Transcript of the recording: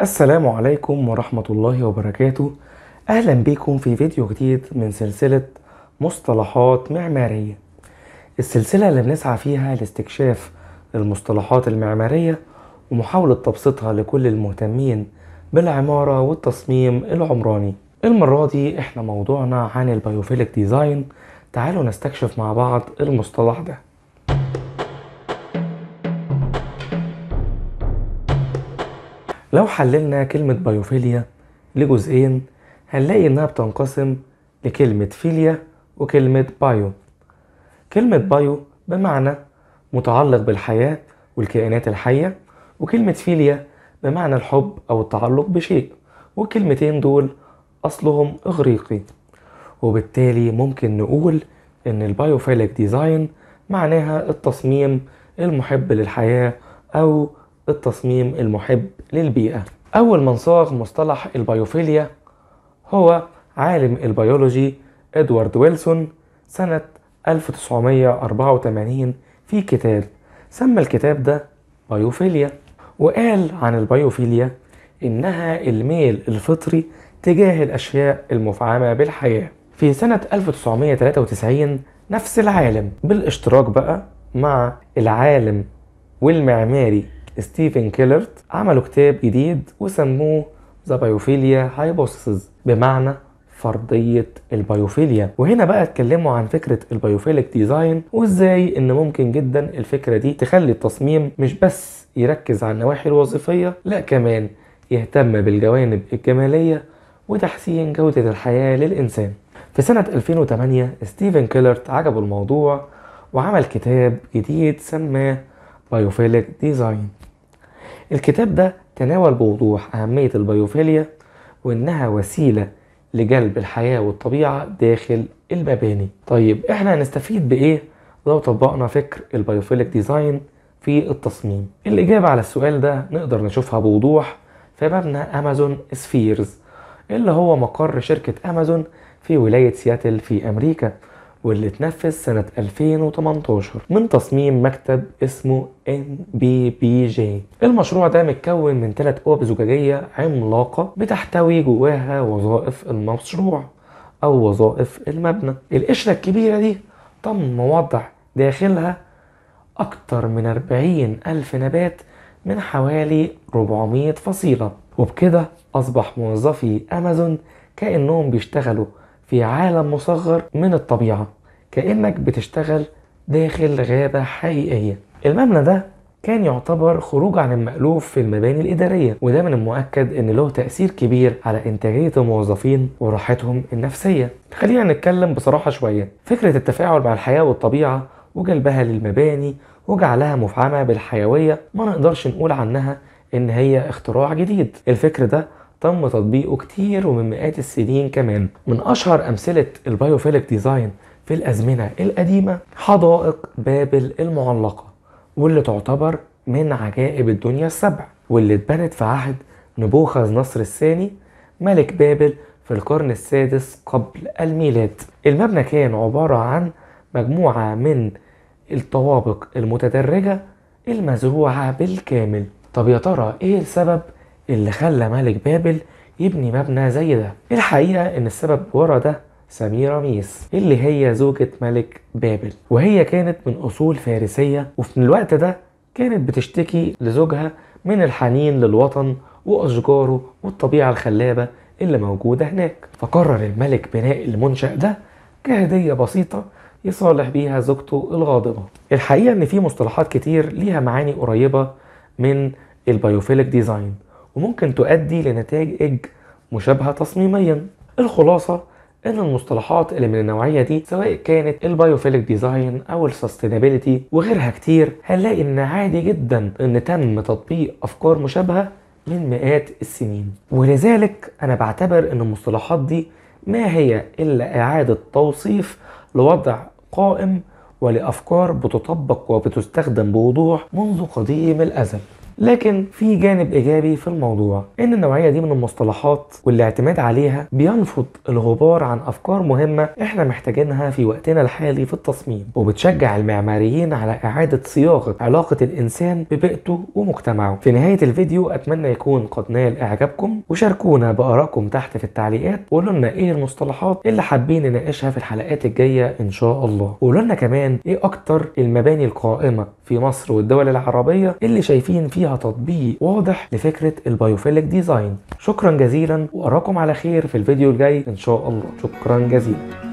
السلام عليكم ورحمة الله وبركاته. أهلا بكم في فيديو جديد من سلسلة مصطلحات معمارية. السلسلة اللي بنسعى فيها لاستكشاف المصطلحات المعمارية ومحاولة تبسيطها لكل المهتمين بالعمارة والتصميم العمراني. المرة دي إحنا موضوعنا عن ال Biophilic Design. تعالوا نستكشف مع بعض المصطلح ده. لو حللنا كلمة biophilia لجزئين هنلاقي إنها بتنقسم لكلمة philia وكلمة bio كلمة bio بمعنى متعلق بالحياة والكائنات الحية وكلمة philia بمعنى الحب أو التعلق بشيء والكلمتين دول أصلهم إغريقي. وبالتالي ممكن نقول إن ال Biophilic Design معناها التصميم المحب للحياة أو التصميم المحب للبيئة. أول من صاغ مصطلح ال biophilia هو عالم البيولوجي إدوارد ويلسون سنة 1984 في كتاب. سمى الكتاب ده Biophilia. وقال عن ال biophilia إنها الميل الفطري تجاه الأشياء المفعمة بالحياة. في سنة 1993 نفس العالم. بالاشتراك بقى مع العالم والمعماري ستيفن كيلرت عملوا كتاب جديد وسموه The Biophilia Hypothesis بمعنى فرضية ال biophilia. وهنا بقى اتكلموا عن فكرة ال Biophilic Design وازاي إن ممكن جدا الفكرة دي تخلي التصميم مش بس يركز على النواحي الوظيفية لا كمان يهتم بالجوانب الجمالية وتحسين جودة الحياة للإنسان. في سنة 2008 ستيفن كيلرت عجبه الموضوع وعمل كتاب جديد سماه Biophilic Design الكتاب ده تناول بوضوح أهمية ال biophilia وإنها وسيلة لجلب الحياة والطبيعة داخل المباني. طيب إحنا هنستفيد بإيه لو طبقنا فكر ال Biophilic Design في التصميم؟ الإجابة على السؤال ده نقدر نشوفها بوضوح في مبنى أمازون سفيرز اللي هو مقر شركة أمازون في ولاية سياتل في أمريكا. واللي اتنفذ سنة 2018 من تصميم مكتب اسمه NBBJ المشروع ده متكون من ثلاث أوب زجاجية عملاقة بتحتوي جواها وظائف المشروع أو وظائف المبنى. القشرة الكبيرة دي تم وضع داخلها أكتر من 40 ألف نبات من حوالي 400 فصيلة. وبكده أصبح موظفي أمازون كأنهم بيشتغلوا في عالم مصغر من الطبيعة كأنك بتشتغل داخل غابة حقيقية. المبنى ده كان يعتبر خروج عن المألوف في المباني الإدارية وده من المؤكد إن له تأثير كبير على إنتاجية الموظفين وراحتهم النفسية. خلينا نتكلم بصراحة شوية. فكرة التفاعل مع الحياة والطبيعة وجلبها للمباني وجعلها مفعمة بالحيوية ما نقدرش نقول عنها إن هي اختراع جديد. الفكر ده تم تطبيقه كتير ومن مئات السنين كمان. من أشهر أمثلة ال Biophilic Design في الأزمنة القديمة حدائق بابل المعلقة واللي تعتبر من عجائب الدنيا السبع واللي اتبنت في عهد نبوخذ نصر الثاني ملك بابل في القرن السادس قبل الميلاد. المبنى كان عبارة عن مجموعة من الطوابق المتدرجة المزروعة بالكامل. طب يا ترى إيه السبب اللي خلى ملك بابل يبني مبنى زي ده. الحقيقة إن السبب ورا ده سميرة ميس اللي هي زوجة ملك بابل. وهي كانت من أصول فارسية وفي الوقت ده كانت بتشتكي لزوجها من الحنين للوطن وأشجاره والطبيعة الخلابة اللي موجودة هناك. فقرر الملك بناء المنشأ ده كهدية بسيطة يصالح بيها زوجته الغاضبة. الحقيقة إن في مصطلحات كتير ليها معاني قريبة من ال Biophilic Design. وممكن تؤدي لنتائج مشابهة تصميميا. الخلاصة إن المصطلحات اللي من النوعية دي سواء كانت ال Biophilic Design أو ال Sustainability وغيرها كتير هنلاقي إن عادي جدا إن تم تطبيق أفكار مشابهة من مئات السنين. ولذلك أنا بعتبر إن المصطلحات دي ما هي إلا إعادة توصيف لوضع قائم ولأفكار بتطبق وبتستخدم بوضوح منذ قديم الأزل. لكن في جانب إيجابي في الموضوع إن النوعية دي من المصطلحات والاعتماد عليها بينفض الغبار عن أفكار مهمة إحنا محتاجينها في وقتنا الحالي في التصميم وبتشجع المعماريين على إعادة صياغة علاقة الإنسان ببيئته ومجتمعه. في نهاية الفيديو أتمنى يكون قد نال إعجابكم وشاركونا بآرائكم تحت في التعليقات وقولوا لنا إيه المصطلحات اللي حابين نناقشها في الحلقات الجاية إن شاء الله. وقولوا لنا كمان إيه أكتر المباني القائمة في مصر والدول العربية اللي شايفين فيها فيها تطبيق واضح لفكرة البيوفيلك ديزاين. شكرا جزيلا وأراكم على خير في الفيديو الجاي إن شاء الله. شكرا جزيلا.